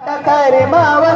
काय रे मावळ.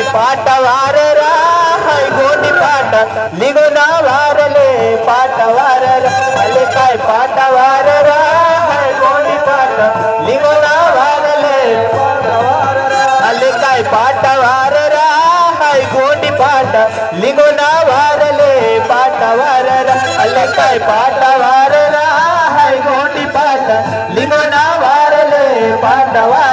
पाटवार रा, हाय गोडी पाटा। लिगो ना वारले पाटवार रा, अले काय पाटवार रा, हाय गोडी पाटा। लिगो ना वारले अले पाटवार रा, हाय गोडी पाटा। लिगो ना वारले पाटवार रा पाटवार लिगो ना वारले पाटवार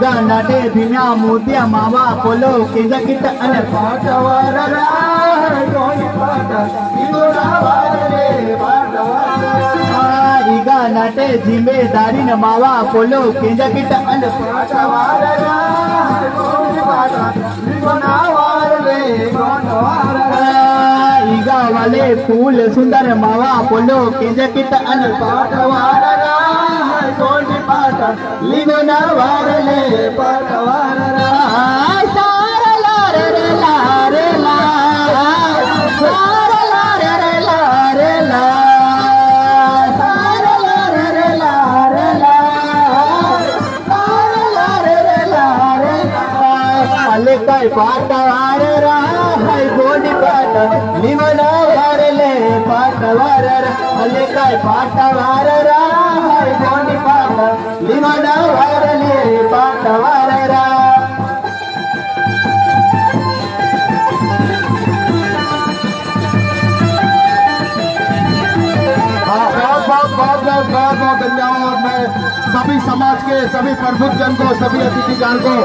ಕಿದ ನಡೆ ದಿನ ಮೂದ್ಯ ಮಾವ ಕೊಲೋ ಕಿದ ಕಿಟ ಅನ ಪಾಠವಾರ ಈಗ ನಟೆ ಜಿಮ್ಮೆದಾರಿನ ಮಾವ ಕೊಲೋ ಕಿದ ಕಿಟ ಅನ ಪಾಠವಾರ ಈಗ ವಾಲೆ ಫೂಲ್ ಸುಂದರ ಮಾವ ಕೊಲೋ ಕಿದ ಕಿಟ ಅನ ಪಾಠವಾರ ಲಿಗುನ ವಾರಲೆ ಪಾಠವಾರ ಸಾರ ಲಾರೆ ರೆ ಲಾರೆ ಲಾ ಸಾರ ಲಾರೆ ರೆ ಲಾರೆ ಲಾ ಸಾರ ಲಾರೆ ರೆ ಲಾರೆ ಲಾ ಸಾರ ಲಾರೆ ರೆ ಲಾರೆ ಲಾ ಅಲ್ಲಿ ಕೈ ಪಾಠವಾರ ರಾ ಹೈ ಗೋಡಿ ಪಾಠ ಲಿಗುನ ವಾರಲೆ ಪಾಠವಾರ ಅಲ್ಲಿ ಕೈ ಪಾಠವಾರ ರಾ ಹೈ ಗೋಡಿ ಪಾಠ हाँ, बहुत बहुत धन्यवाद मैं सभी समाज के, सभी प्रबुद्ध जन को, सभी अतिथिगण को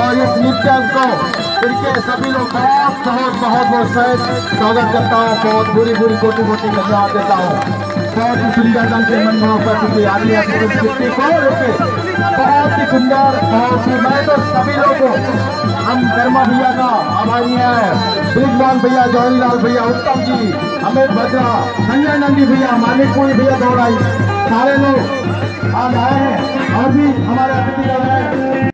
और इस नृत्य को इनके सभी लोग बहुत बहुत बहुत बहुत सहज स्वागत करता हूँ। बहुत बुरी बुरी कोटि कोटि धन्यवाद देता हूँ। बहुत ही सुंदर ढंग से मनमोहक प्रस्तुति आदिवासी संस्कृति को लेके बहुत ही सुंदर, बहुत ही मैं तो सभी लोगों हम कर्मा भैया का आभारी है। ब्रिजमान भैया, जवाहरीलाल भैया, उत्तम जी, अमित भद्रा, संजय नंदी भैया मानिकपुरी भैया दौड़ाई सारे लोग आज आए हैं और भी हमारे अतिथि